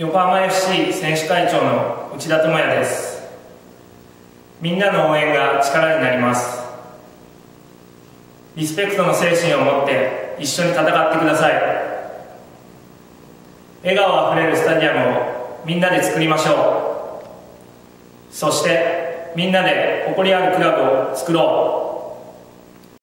横浜 FC 選手会長の内田智也です。みんなの応援が力になります。リスペクトの精神を持って一緒に戦ってください。笑顔あふれるスタジアムをみんなで作りましょう。そしてみんなで誇りあるクラブを作ろう。